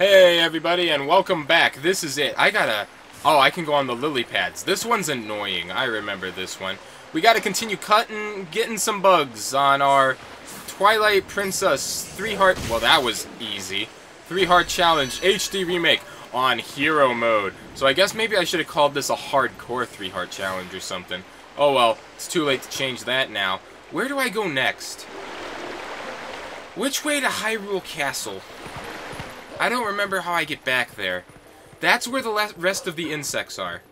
Hey everybody and welcome back. This is it. I gotta... Oh, I can go on the lily pads. This one's annoying. I remember this one. We gotta continue cutting, getting some bugs on our Twilight Princess 3 Heart... Well, that was easy. 3 Heart Challenge HD Remake on Hero Mode. So I guess maybe I should have called this a Hardcore 3 Heart Challenge or something. Oh well, it's too late to change that now. Where do I go next? Which way to Hyrule Castle? I don't remember how I get back there. That's where the rest of the insects are.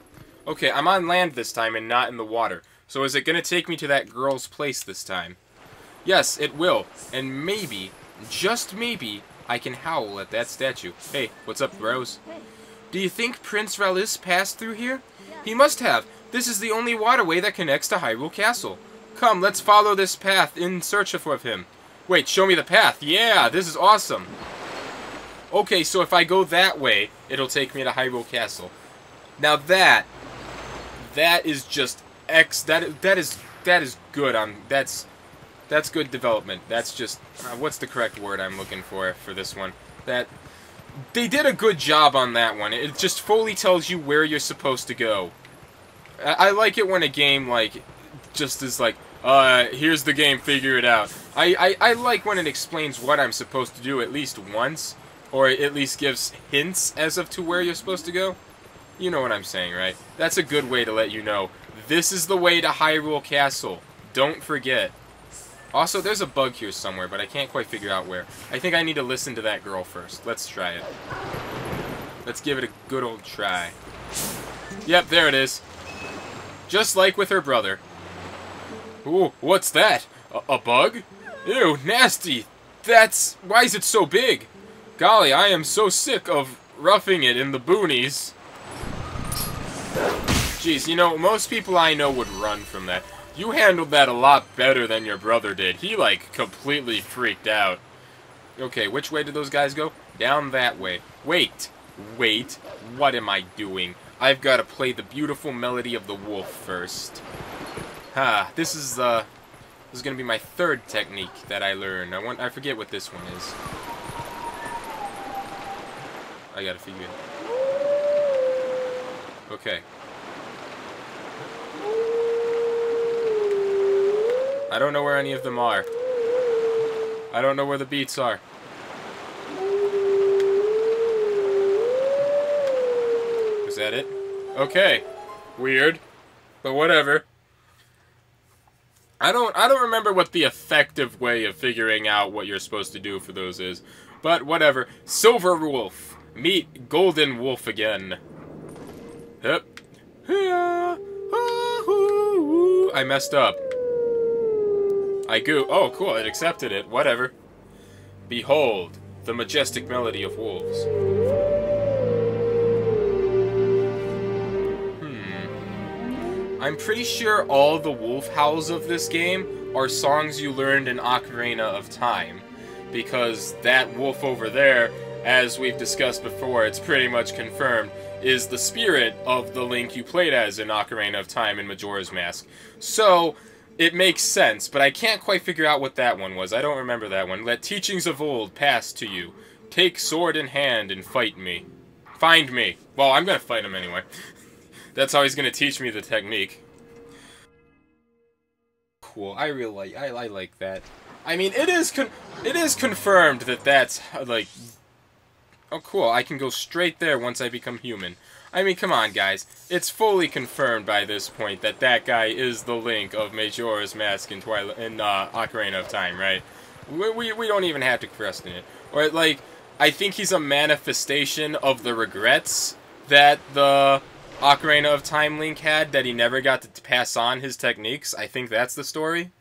Okay, I'm on land this time and not in the water. So is it going to take me to that girl's place this time? Yes, it will. And maybe, just maybe, I can howl at that statue. Hey, what's up, bros? Do you think Prince Ralis passed through here? He must have. This is the only waterway that connects to Hyrule Castle. Come, let's follow this path in search of him. Wait, show me the path. Yeah, this is awesome. Okay, so if I go that way, it'll take me to Hyrule Castle. Now that, that is just X. That that is that is good. On that's that's good development. That's just uh, what's the correct word I'm looking for for this one. That they did a good job on that one. It just fully tells you where you're supposed to go. I, I like it when a game like just is like, uh, here's the game, figure it out. I, I, I like when it explains what I'm supposed to do at least once or at least gives hints as of to where you're supposed to go. You know what I'm saying, right? That's a good way to let you know. This is the way to Hyrule Castle. Don't forget. Also, there's a bug here somewhere, but I can't quite figure out where. I think I need to listen to that girl first. Let's try it. Let's give it a good old try. Yep, there it is. Just like with her brother. Ooh, what's that? A, a bug? Ew, nasty. That's... Why is it so big? Golly, I am so sick of roughing it in the boonies. Jeez, you know, most people I know would run from that. You handled that a lot better than your brother did. He, like, completely freaked out. Okay, which way did those guys go? Down that way. Wait. Wait. What am I doing? I've got to play the beautiful melody of the wolf first. Ha, this is, uh... This is gonna be my third technique that I learned. I want I forget what this one is. I gotta figure it out. Okay. I don't know where any of them are. I don't know where the beats are. Is that it? Okay. Weird. But whatever. I don't I don't remember what the effective way of figuring out what you're supposed to do for those is. But whatever. Silver Wolf. Meet Golden Wolf again. Yep. I messed up. I go. Oh, cool. It accepted it. Whatever. Behold, the majestic melody of wolves. Hmm. I'm pretty sure all the wolf howls of this game are songs you learned in Ocarina of Time. Because that wolf over there as we've discussed before, it's pretty much confirmed, is the spirit of the Link you played as in Ocarina of Time and Majora's Mask. So, it makes sense, but I can't quite figure out what that one was. I don't remember that one. Let teachings of old pass to you. Take sword in hand and fight me. Find me. Well, I'm gonna fight him anyway. That's how he's gonna teach me the technique. Cool. I really like. I, I like that. I mean, it is it is confirmed that that's like Oh, cool. I can go straight there once I become human. I mean, come on, guys. It's fully confirmed by this point that that guy is the Link of Majora's Mask in Twilight in uh, Ocarina of Time, right? We, we, we don't even have to question it. Or, like, I think he's a manifestation of the regrets that the Ocarina of Time Link had, that he never got to pass on his techniques. I think that's the story.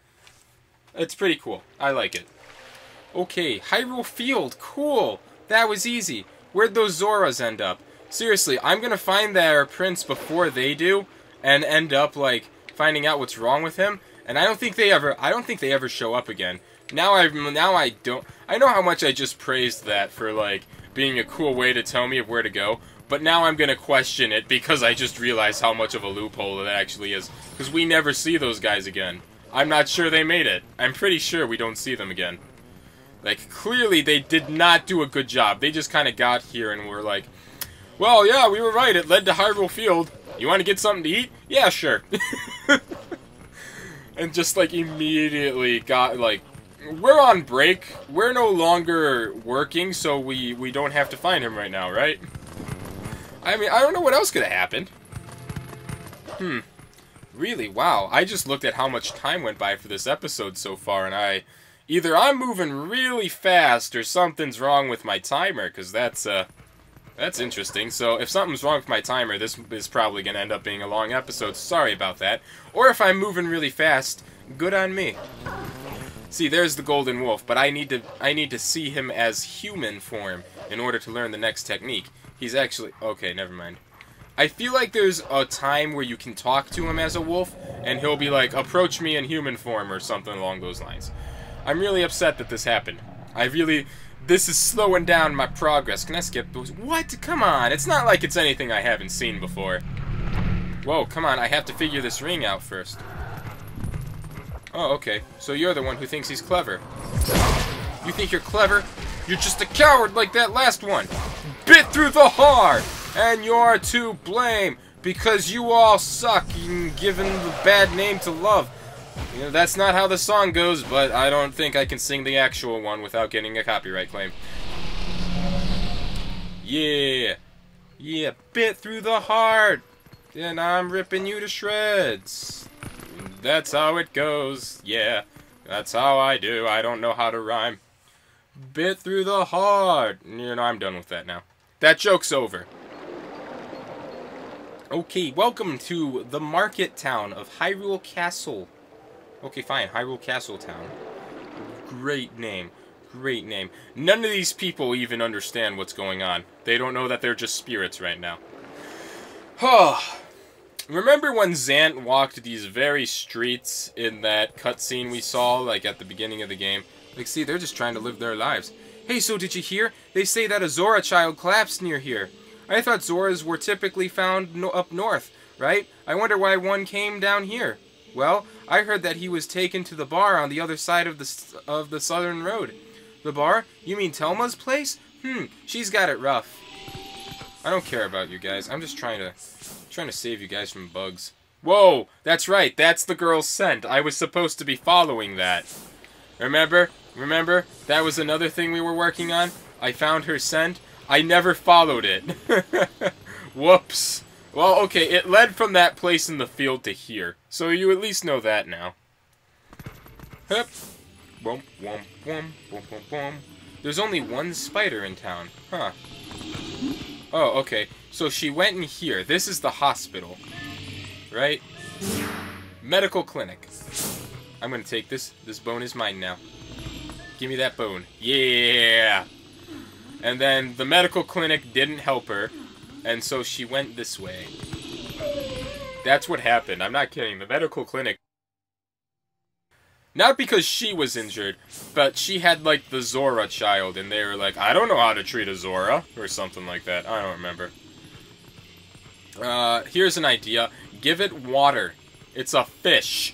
It's pretty cool. I like it. Okay, Hyrule Field. Cool. That was easy. Where'd those Zoras end up? Seriously, I'm gonna find their prince before they do, and end up, like, finding out what's wrong with him. And I don't think they ever, I don't think they ever show up again. Now I, now I don't, I know how much I just praised that for, like, being a cool way to tell me of where to go. But now I'm gonna question it because I just realized how much of a loophole it actually is. Because we never see those guys again. I'm not sure they made it. I'm pretty sure we don't see them again. Like, clearly they did not do a good job. They just kind of got here and were like, well, yeah, we were right. It led to Hyrule Field. You want to get something to eat? Yeah, sure. and just, like, immediately got, like, we're on break. We're no longer working, so we, we don't have to find him right now, right? I mean, I don't know what else could have happened. Hmm. Really? Wow. I just looked at how much time went by for this episode so far, and I... Either I'm moving really fast, or something's wrong with my timer, because that's, uh... That's interesting. So if something's wrong with my timer, this is probably going to end up being a long episode. Sorry about that. Or if I'm moving really fast, good on me. See, there's the golden wolf, but I need to I need to see him as human form in order to learn the next technique. He's actually okay, never mind. I feel like there's a time where you can talk to him as a wolf, and he'll be like, approach me in human form, or something along those lines. I'm really upset that this happened. I really... This is slowing down my progress. Can I skip those? What? Come on. It's not like it's anything I haven't seen before. Whoa, come on. I have to figure this ring out first. Oh, okay. So you're the one who thinks he's clever. You think you're clever? You're just a coward like that last one. Bit through the heart! And you're to blame because you all suck and given the bad name to love. You know, that's not how the song goes, but I don't think I can sing the actual one without getting a copyright claim. Yeah. Yeah, bit through the heart. And I'm ripping you to shreds. That's how it goes. Yeah, that's how I do. I don't know how to rhyme. Bit through the heart. You know, I'm done with that now. That joke's over. Okay, welcome to the market town of Hyrule Castle. Okay, fine, Hyrule Castle Town. Great name. Great name. None of these people even understand what's going on. They don't know that they're just spirits right now. Remember when Zant walked these very streets in that cutscene we saw, like, at the beginning of the game? Like, see, they're just trying to live their lives. Hey, so did you hear? They say that a Zora child collapsed near here. I thought Zoras were typically found no up north, right? I wonder why one came down here. Well, I heard that he was taken to the bar on the other side of the of the southern road. The bar? You mean Telma's place? Hmm, she's got it rough. I don't care about you guys. I'm just trying to trying to save you guys from bugs. Whoa, that's right. That's the girl's scent. I was supposed to be following that. Remember? Remember? That was another thing we were working on. I found her scent. I never followed it. Whoops. Well, okay, it led from that place in the field to here. So you at least know that now. Hup. Womp, womp, womp, womp, womp, womp. There's only one spider in town. Huh. Oh, okay. So she went in here. This is the hospital. Right? Medical clinic. I'm gonna take this. This bone is mine now. Give me that bone. Yeah! And then the medical clinic didn't help her, and so she went this way. That's what happened. I'm not kidding. The medical clinic. Not because she was injured, but she had like the Zora child, and they were like, I don't know how to treat a Zora, or something like that. I don't remember. Uh, here's an idea. Give it water. It's a fish.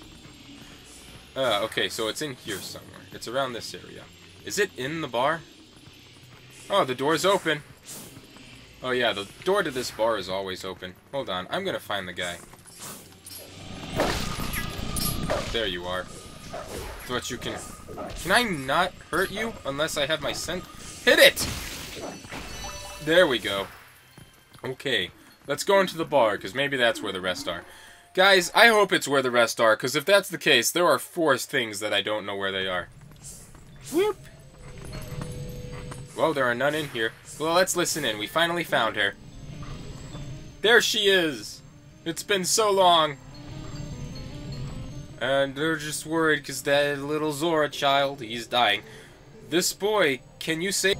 Uh, okay, so it's in here somewhere. It's around this area. Is it in the bar? Oh, the door's open. Oh yeah, the door to this bar is always open. Hold on, I'm gonna find the guy. There you are. Thought you can... Can I not hurt you unless I have my scent? Hit it! There we go. Okay, let's go into the bar, because maybe that's where the rest are. Guys, I hope it's where the rest are, because if that's the case, there are four things that I don't know where they are. Whoop! Well, there are none in here. Well, let's listen in. We finally found her. There she is! It's been so long! And they're just worried because that little Zora child, he's dying. This boy, can you say...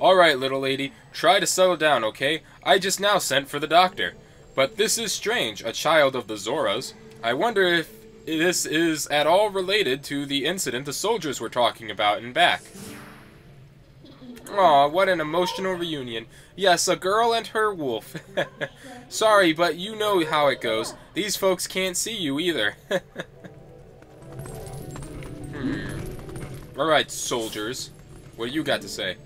Alright, little lady, try to settle down, okay? I just now sent for the doctor. But this is strange, a child of the Zoras. I wonder if this is at all related to the incident the soldiers were talking about in back. Aw, what an emotional reunion. Yes, a girl and her wolf. Sorry, but you know how it goes. These folks can't see you either. hmm. Alright, soldiers. What do you got to say?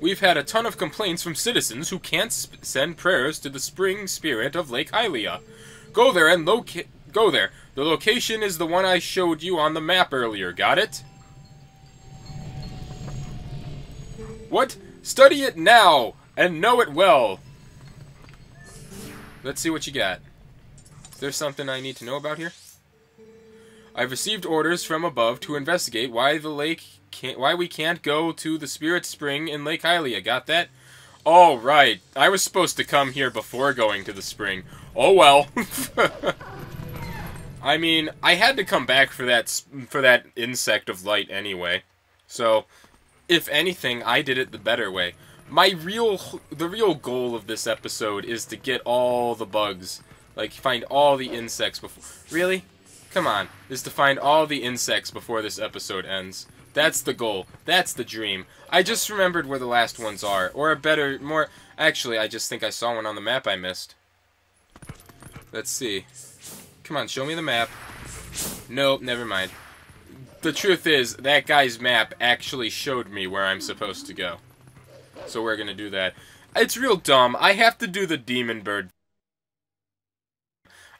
We've had a ton of complaints from citizens who can't send prayers to the spring spirit of Lake Hylia. Go there and locate. Go there. The location is the one I showed you on the map earlier. Got it? What? Study it now and know it well. Let's see what you got. Is there something I need to know about here? I've received orders from above to investigate why the lake can't, why we can't go to the Spirit Spring in Lake Hylia. Got that? Oh, right. I was supposed to come here before going to the spring. Oh well. I mean, I had to come back for that for that insect of light anyway. So, if anything, I did it the better way. My real the real goal of this episode is to get all the bugs, like find all the insects before. Really? Come on, is to find all the insects before this episode ends. That's the goal. That's the dream. I just remembered where the last ones are. Or a better, more... Actually, I just think I saw one on the map I missed. Let's see. Come on, show me the map. Nope, never mind. The truth is, that guy's map actually showed me where I'm supposed to go. So we're gonna do that. It's real dumb. I have to do the demon bird.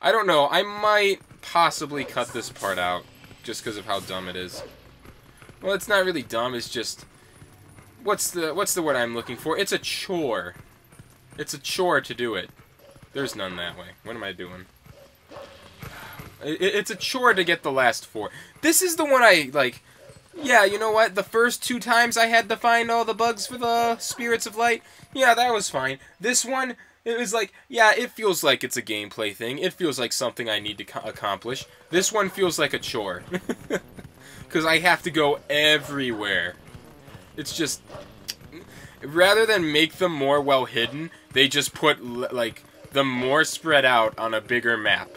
I don't know. I might possibly cut this part out. Just because of how dumb it is. Well, it's not really dumb. It's just what's the what's the word I'm looking for? It's a chore. It's a chore to do it. There's none that way. What am I doing? It's a chore to get the last four. This is the one I like. Yeah, you know what? The first two times I had to find all the bugs for the Spirits of Light, yeah, that was fine. This one, it was like, yeah, it feels like it's a gameplay thing. It feels like something I need to accomplish. This one feels like a chore. because I have to go everywhere. It's just rather than make them more well hidden, they just put like them more spread out on a bigger map.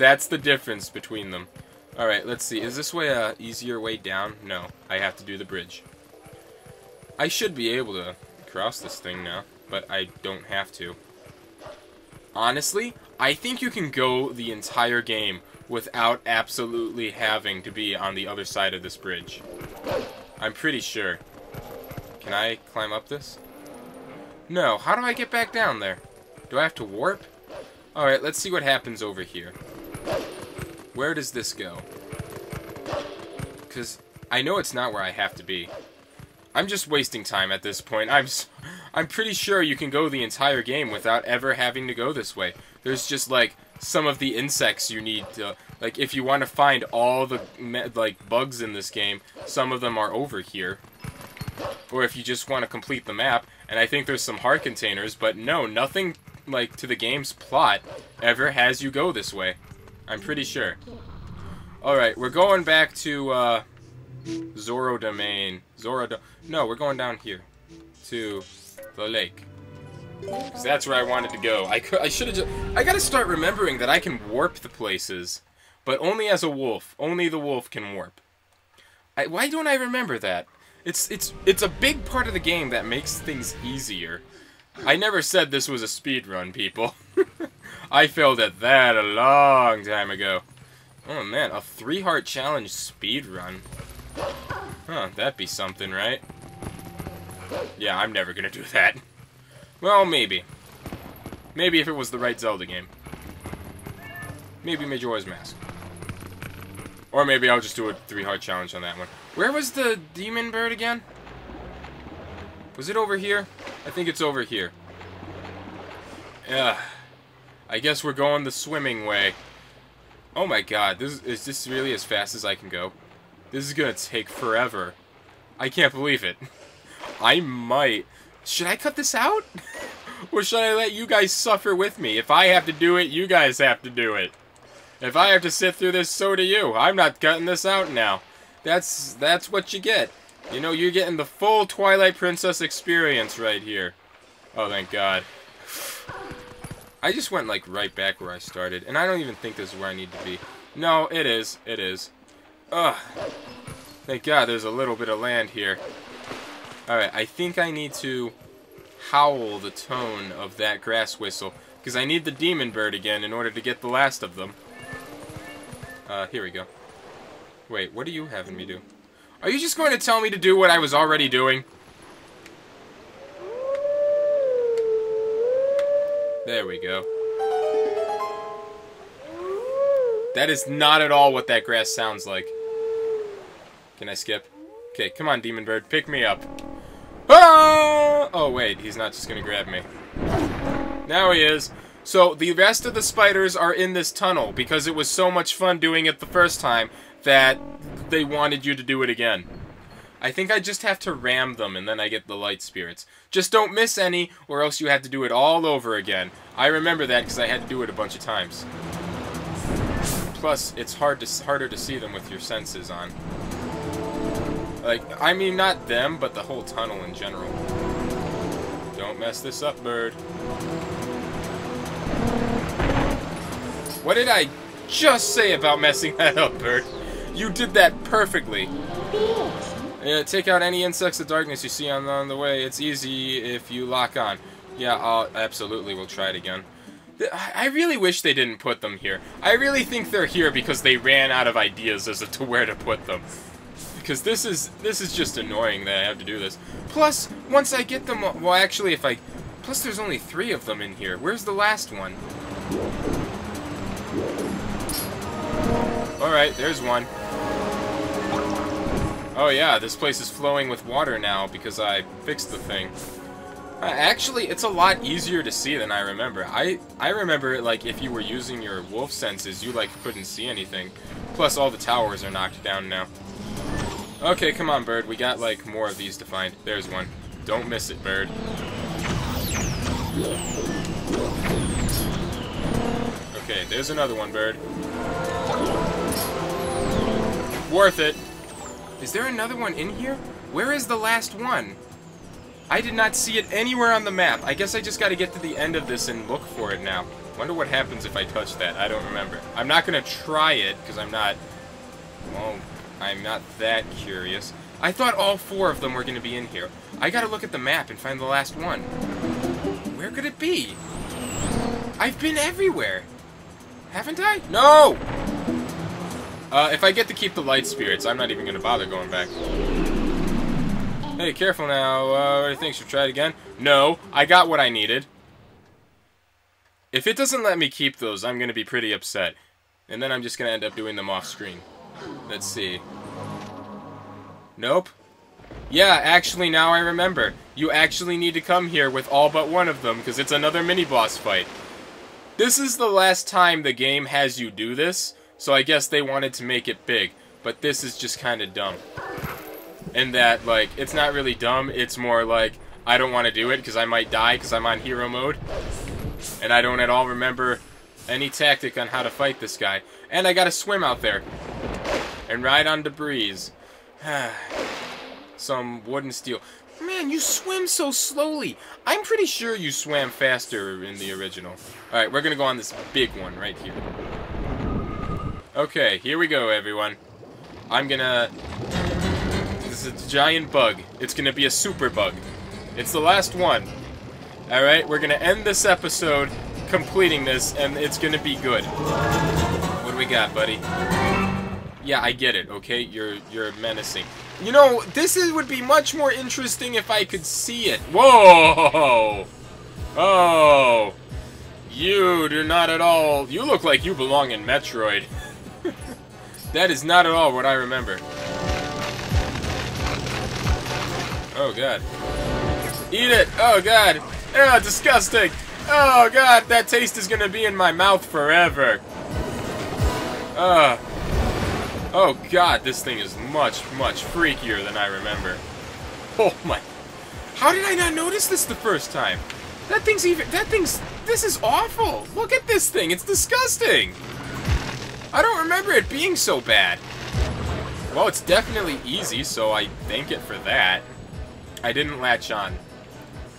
That's the difference between them. Alright, let's see. Is this way a easier way down? No. I have to do the bridge. I should be able to cross this thing now, but I don't have to. Honestly, I think you can go the entire game without absolutely having to be on the other side of this bridge. I'm pretty sure. Can I climb up this? No. How do I get back down there? Do I have to warp? Alright, let's see what happens over here. Where does this go? Because I know it's not where I have to be. I'm just wasting time at this point. I'm I'm pretty sure you can go the entire game without ever having to go this way. There's just like some of the insects you need to like if you want to find all the like bugs in this game some of them are over here or if you just want to complete the map and I think there's some heart containers but no nothing like to the game's plot ever has you go this way I'm pretty sure alright we're going back to uh Zora Domain Zora Do no we're going down here to the lake because that's where I wanted to go. I, could, I should have just... I gotta start remembering that I can warp the places. But only as a wolf. Only the wolf can warp. I, why don't I remember that? It's, it's, it's a big part of the game that makes things easier. I never said this was a speed run, people. I failed at that a long time ago. Oh man, a three heart challenge speed run. Huh, that'd be something, right? Yeah, I'm never gonna do that. Well, maybe. Maybe if it was the right Zelda game. Maybe Majora's Mask. Or maybe I'll just do a three-heart challenge on that one. Where was the demon bird again? Was it over here? I think it's over here. Yeah. I guess we're going the swimming way. Oh my god, this is this really as fast as I can go? This is gonna take forever. I can't believe it. I might should I cut this out? or should I let you guys suffer with me? If I have to do it, you guys have to do it. If I have to sit through this, so do you. I'm not cutting this out now. That's that's what you get. You know, you're getting the full Twilight Princess experience right here. Oh, thank God. I just went, like, right back where I started, and I don't even think this is where I need to be. No, it is. It is. Ugh. Thank God there's a little bit of land here. Alright, I think I need to howl the tone of that grass whistle, because I need the demon bird again in order to get the last of them. Uh, here we go. Wait, what are you having me do? Are you just going to tell me to do what I was already doing? There we go. That is not at all what that grass sounds like. Can I skip? Okay, come on, Demon Bird. Pick me up. Ah! Oh, wait. He's not just to grab me. Now he is. So, the rest of the spiders are in this tunnel because it was so much fun doing it the first time that they wanted you to do it again. I think I just have to ram them and then I get the light spirits. Just don't miss any or else you have to do it all over again. I remember that because I had to do it a bunch of times. Plus, it's hard to harder to see them with your senses on. Like, I mean not them, but the whole tunnel in general. Don't mess this up, bird. What did I just say about messing that up, bird? You did that perfectly. Yeah, take out any insects of darkness you see on, on the way. It's easy if you lock on. Yeah, I'll, absolutely, we'll try it again. I really wish they didn't put them here. I really think they're here because they ran out of ideas as to where to put them. Because this is this is just annoying that I have to do this. Plus, once I get them, well, actually, if I, plus there's only three of them in here. Where's the last one? All right, there's one. Oh yeah, this place is flowing with water now because I fixed the thing. Uh, actually, it's a lot easier to see than I remember. I I remember like if you were using your wolf senses, you like couldn't see anything. Plus, all the towers are knocked down now. Okay, come on, bird. We got like more of these to find. There's one. Don't miss it, bird. Okay, there's another one, bird. Worth it. Is there another one in here? Where is the last one? I did not see it anywhere on the map. I guess I just got to get to the end of this and look for it now. Wonder what happens if I touch that. I don't remember. I'm not to try it because I'm not... Well, I'm not that curious. I thought all four of them were to be in here. I got to look at the map and find the last one. Where could it be? I've been everywhere. Haven't I? No! Uh, if I get to keep the light spirits, I'm not even going to bother going back. Hey, careful now. Uh? Should try it again? No, I got what I needed. If it doesn't let me keep those, I'm going to be pretty upset. And then I'm just going to end up doing them off screen. Let's see. Nope. Yeah, actually, now I remember. You actually need to come here with all but one of them, because it's another mini-boss fight. This is the last time the game has you do this, so I guess they wanted to make it big, but this is just kind of dumb. In that, like, it's not really dumb, it's more like, I don't want to do it because I might die because I'm on hero mode. And I don't at all remember any tactic on how to fight this guy. And I gotta swim out there. And ride on debris. Some wooden steel. Man, you swim so slowly. I'm pretty sure you swam faster in the original. Alright, we're gonna go on this big one right here. Okay, here we go, everyone. I'm gonna... This is a giant bug. It's gonna be a super bug. It's the last one. Alright, we're gonna end this episode completing this, and it's gonna be good. What do we got, buddy? Yeah, I get it, okay? You're you're menacing. You know, this is, would be much more interesting if I could see it. Whoa! Oh! You do not at all... You look like you belong in Metroid. That is not at all what I remember. Oh, God. Eat it! Oh, God! Oh, disgusting! Oh, God! That taste is gonna be in my mouth forever. Ugh. Oh, God, this thing is much, much freakier than I remember. Oh, my... How did I not notice this the first time? That thing's even... That thing's... This is awful! Look at this thing! It's disgusting! I don't remember it being so bad. Well, it's definitely easy, so I thank it for that. I didn't latch on.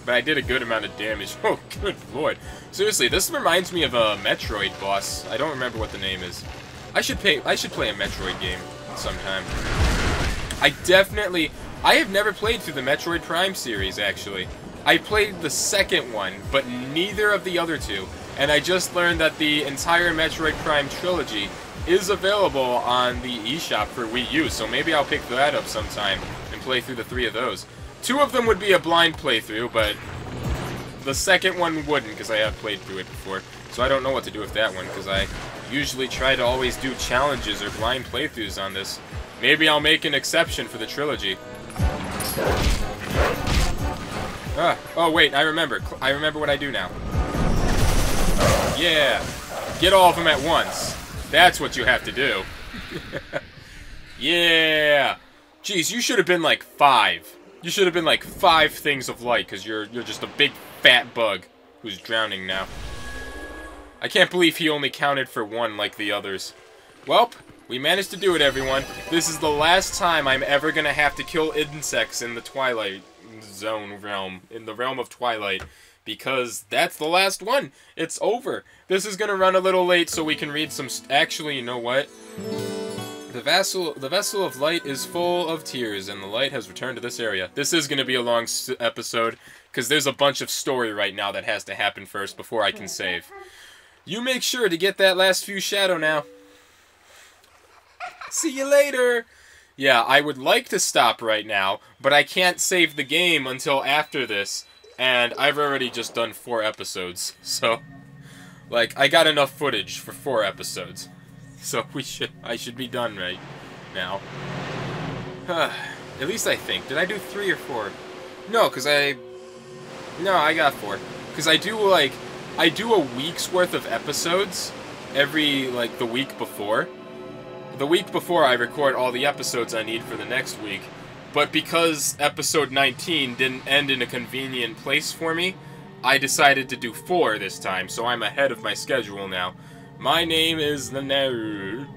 But I did a good amount of damage. Oh, good lord. Seriously, this reminds me of a Metroid boss. I don't remember what the name is. I should pay I should play a Metroid game sometime. I definitely I have never played through the Metroid Prime series actually. I played the second one, but neither of the other two. And I just learned that the entire Metroid Prime trilogy is available on the eShop for Wii U, so maybe I'll pick that up sometime and play through the three of those. Two of them would be a blind playthrough, but the second one wouldn't, because I have played through it before. So I don't know what to do with that one, because I usually try to always do challenges or blind playthroughs on this. Maybe I'll make an exception for the trilogy. Ah, oh wait, I remember. I remember what I do now. Yeah. Get all of them at once. That's what you have to do. yeah. Jeez, you should have been like five. You should have been like five things of light, because you're, you're just a big fat bug who's drowning now. I can't believe he only counted for one like the others. Welp, we managed to do it, everyone. This is the last time I'm ever gonna have to kill insects in the Twilight Zone realm, in the realm of Twilight, because that's the last one. It's over. This is gonna run a little late so we can read some... Actually, you know what? The vessel, the vessel of light is full of tears, and the light has returned to this area. This is going to be a long episode, because there's a bunch of story right now that has to happen first before I can save. You make sure to get that last few shadow now. See you later! Yeah, I would like to stop right now, but I can't save the game until after this, and I've already just done four episodes, so... Like, I got enough footage for four episodes. So we should, I should be done right now. At least I think. Did I do three or four? No, because I... No, I got four. Because I do, like, I do a week's worth of episodes every, like, the week before. The week before, I record all the episodes I need for the next week. But because episode 19 didn't end in a convenient place for me, I decided to do four this time, so I'm ahead of my schedule now. My name is the Lanayru.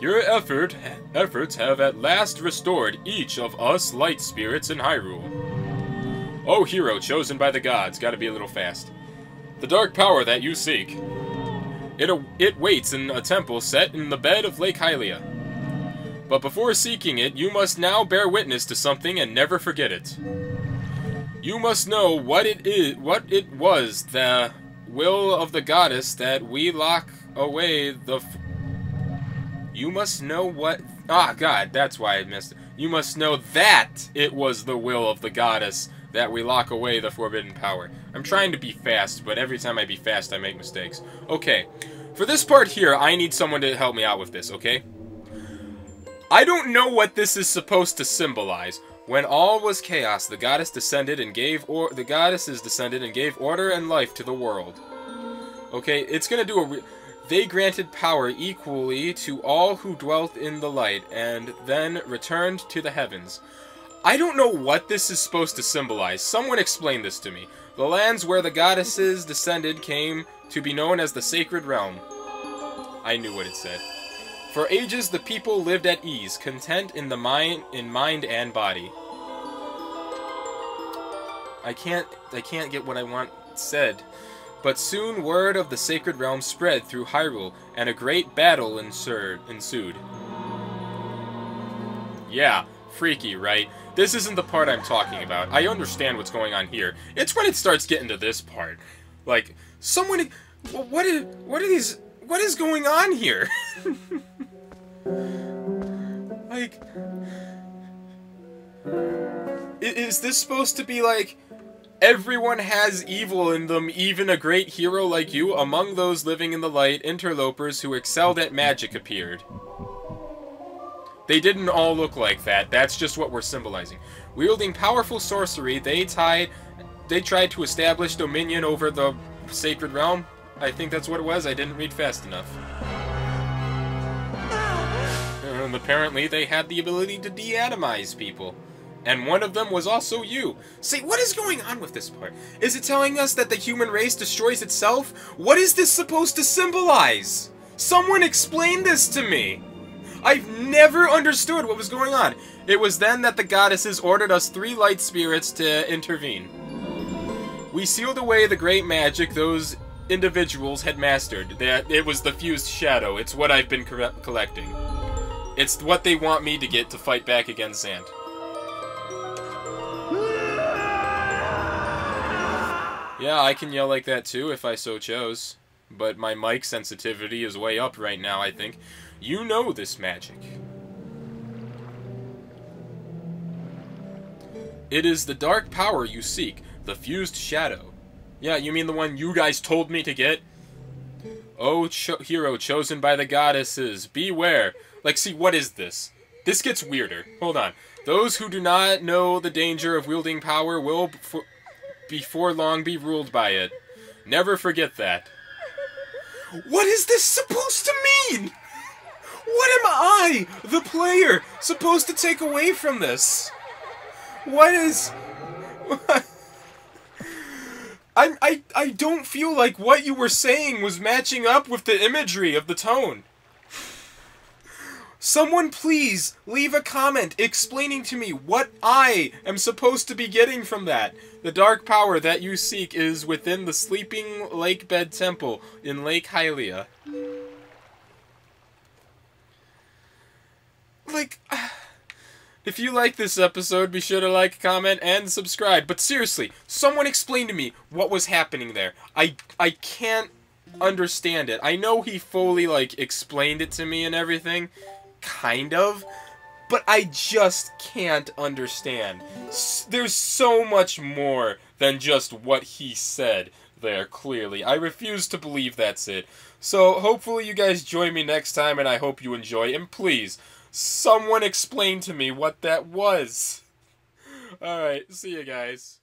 Your effort, efforts have at last restored each of us light spirits in Hyrule. Oh, hero chosen by the gods, gotta be a little fast. The dark power that you seek. It, it waits in a temple set in the bed of Lake Hylia. But before seeking it, you must now bear witness to something and never forget it. You must know what it is, what it was the will of the goddess that we lock away the. you must know what. Ah, God, that's why I missed it. You must know that it was the will of the goddess that we lock away the forbidden power. I'm trying to be fast, but every time I be fast, I make mistakes. Okay, for this part here, I need someone to help me out with this, okay? I don't know what this is supposed to symbolize. When all was chaos, the goddess descended and gave or the goddesses descended and gave order and life to the world. Okay, it's gonna do a. they granted power equally to all who dwelt in the light, and then returned to the heavens. I don't know what this is supposed to symbolize. Someone explain this to me. The lands where the goddesses descended came to be known as the Sacred Realm. I knew what it said. For ages the people lived at ease, content in the mind in mind and body. I can't I can't get what I want said. But soon word of the sacred realm spread through Hyrule, and a great battle ensued. Yeah, freaky, right? This isn't the part I'm talking about. I understand what's going on here. It's when it starts getting to this part. Like, someone... What is... What are these... What is going on here? like, is this supposed to be like everyone has evil in them, even a great hero like you? Among those living in the light, interlopers who excelled at magic appeared. They didn't all look like that. That's just what we're symbolizing. Wielding powerful sorcery, they tied they tried to establish dominion over the sacred realm. I think that's what it was. I didn't read fast enough apparently they had the ability to deatomize people. And one of them was also you. Say, what is going on with this part? Is it telling us that the human race destroys itself? What is this supposed to symbolize? Someone explain this to me! I've never understood what was going on. It was then that the goddesses ordered us three light spirits to intervene. We sealed away the great magic those individuals had mastered. That it was the fused shadow. It's what I've been collecting. It's what they want me to get to fight back against Zant. Yeah, I can yell like that too if I so chose. But my mic sensitivity is way up right now, I think. You know this magic. It is the dark power you seek, the fused shadow. Yeah, you mean the one you guys told me to get? Oh, cho hero chosen by the goddesses, beware. Like, see, what is this? This gets weirder. Hold on. Those who do not know the danger of wielding power will, before long, be ruled by it. Never forget that. What is this supposed to mean? What am I, the player, supposed to take away from this? What is... I, I, I don't feel like what you were saying was matching up with the imagery of the tone. Someone please leave a comment explaining to me what I am supposed to be getting from that. The dark power that you seek is within the sleeping lake bed temple in Lake Hylia. Like... If you like this episode, be sure to like, comment, and subscribe. But seriously, someone explain to me what was happening there. I I can't understand it. I know he fully like explained it to me and everything, kind of, but I just can't understand. There's so much more than just what he said there, clearly. I refuse to believe that's it. So, hopefully you guys join me next time, and I hope you enjoy. And please, Someone explain to me what that was. Alright, see you guys.